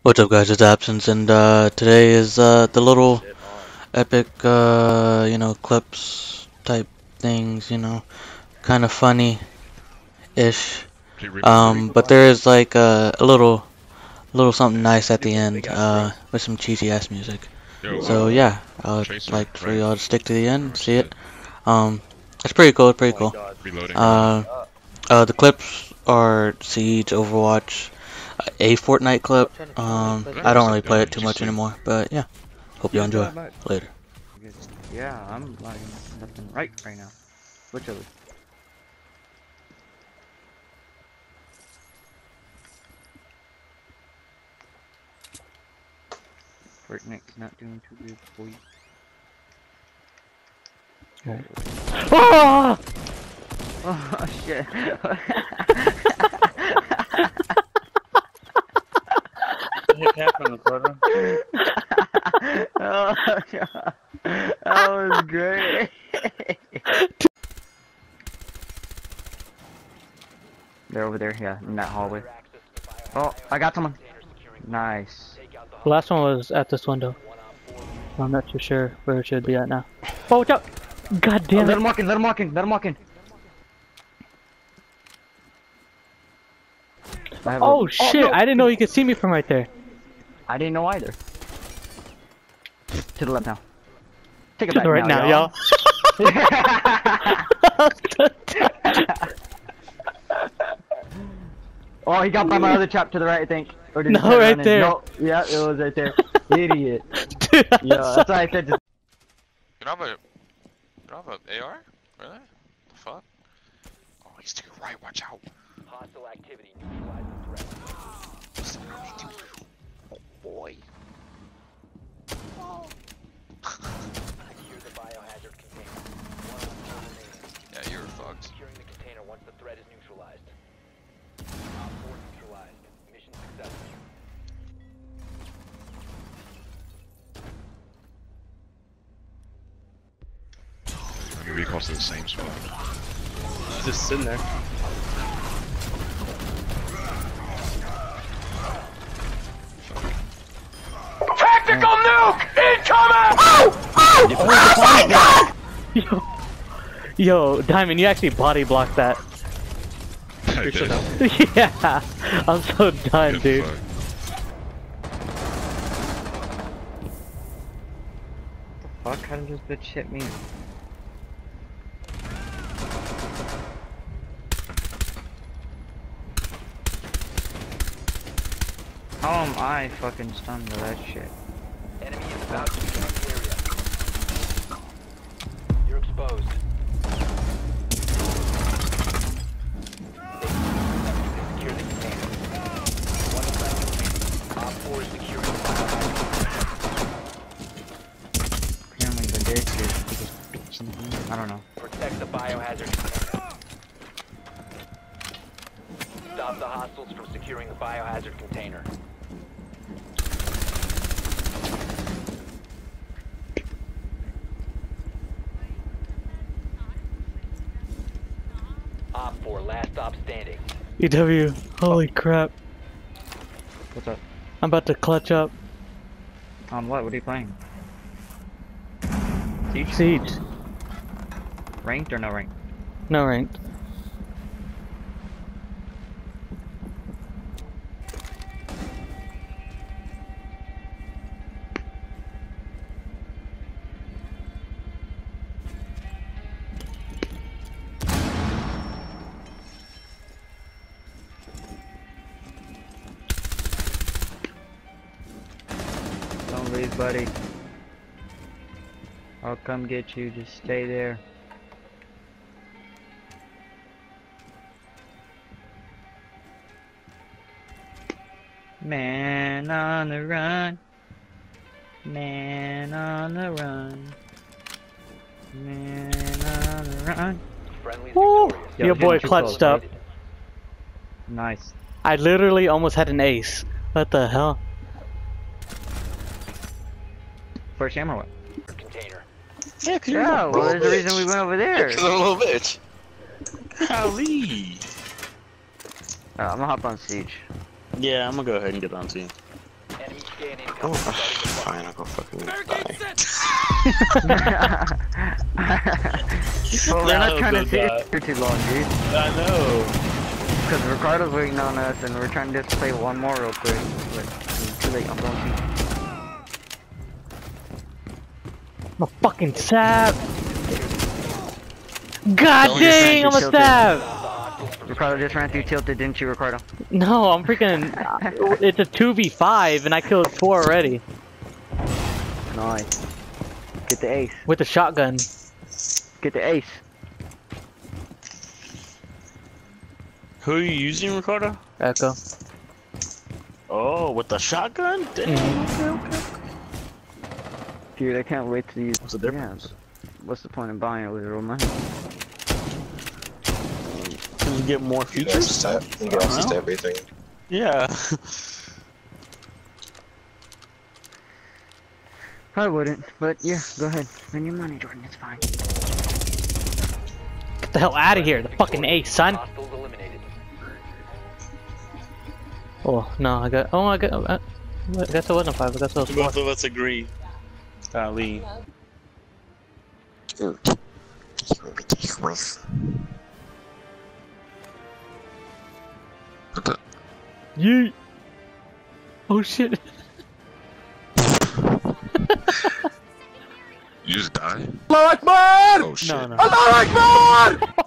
What's up guys, it's AbsenTs and uh, today is uh, the little epic, uh, you know, clips type things, you know, kind of funny-ish. Um, but there is like uh, a little, little something nice at the end uh, with some cheesy ass music. So yeah, I would like for y'all to stick to the end, see it. Um, it's pretty cool, it's pretty cool. Uh, the clips are Siege, Overwatch, a Fortnite clip. Um, I don't really play it too much anymore, but yeah. Hope you enjoy. Later. Yeah, I'm like left and right right now. Literally. Fortnite's not doing too good, boy. Oh! Oh shit. hit tap on the corner. oh god. That was great. They're over there, yeah, in that hallway. Oh, I got someone. Nice. The last one was at this window. I'm not too sure where it should be at now. Oh, watch out! God Oh, damn let it! him walk in, let him walk in, let him walk in. I have a- Oh, oh shit! no. I didn't know you could see me from right there. I didn't know either. To the left now. Take it To back the right now, y'all. oh, he got by my other trap to the right, I think. Or did No, turn right there. No, yeah, it was right there. Idiot. Dude, I'm Yeah, that's why I said just You don't have a. You don't have a AR? Really? The fuck? Oh, he's to your right. Watch out. Hostile activity neutralizing threat. Maybe we cross to the same spot. just sitting there. tactical oh. nuke in oh! oh, Yo, yo, Diamond, you actually body blocked that. I did. yeah! I'm so done, Good dude. fuck. fuck, how did this bitch hit me? How am I fucking stunned to that shit? Enemy is about to become the area. You're exposed. Secure the container. One friendly remaining. Op 4 is securing the biohazard. Apparently the ditch is just something. I don't know. Protect the biohazard container. Stop the hostiles from securing the biohazard container. Last stop standing. EW, holy crap. What's up? I'm about to clutch up. On what? What are you playing? Siege? Siege. Ranked or no ranked? No ranked. Don't leave, buddy. I'll come get you. Just stay there. Man on the run. Man on the run. Man on the run. Friendly Woo! Yo, Your boy clutched up. Nice. I literally almost had an ace. What the hell? First hammer what? Container. Yeah, cause you're Yeah, a well, there's a reason we went over there. Cause I'm a little bitch. Golly. Uh, I'm gonna hop on siege. Yeah, I'm gonna go ahead and get on siege. you. scan Oh, incoming. Starting the clock. fine, I'll go fucking die. well, we're not No, trying to good sit God. here too long, dude. I know. Because Ricardo's waiting on us, and we're trying to just play one more real quick. But it's too late. I'm going to. I'm a fucking sap. God Don't dang, I'm a tilted. sap. Ricardo just ran through tilted, didn't you, Ricardo? No, I'm freaking. it's a 2v5 and I killed four already Nice. Get the ace. with the shotgun. Get the ace. Who are you using, Ricardo? Echo. Oh, with the shotgun? Damn. Mhm. Dude, I can't wait to use. What's the difference? What's the point of buying it with real money? Can you get more You can access features? to, you can access to everything. Yeah. I wouldn't, but yeah, go ahead. Spend your money, Jordan. It's fine. Get the hell out of here, the fucking ace, son. Oh, no, I got. Oh, I got. Uh, I guess it wasn't five, I guess it was four. Both of us agree. Ali. Dude, you're ridiculous. Yeet. Oh shit. You just die? Oh shit. No, no.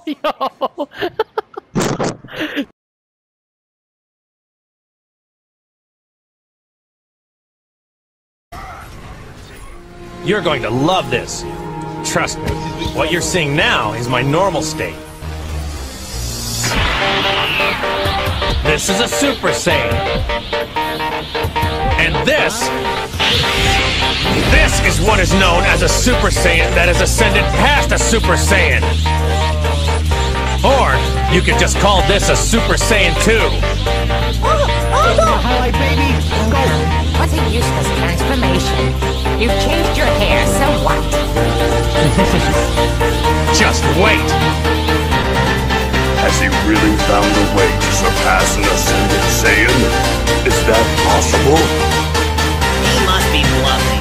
Yo. You're going to love this. Trust me, what you're seeing now is my normal state. This is a Super Saiyan. And this. This is what is known as a Super Saiyan that has ascended past a Super Saiyan. Or you could just call this a Super Saiyan 2. Oh, oh, baby, go. What a useless transformation. Wait. Has he really found a way to surpass an ascended Saiyan? Is that possible? He must be bluffing.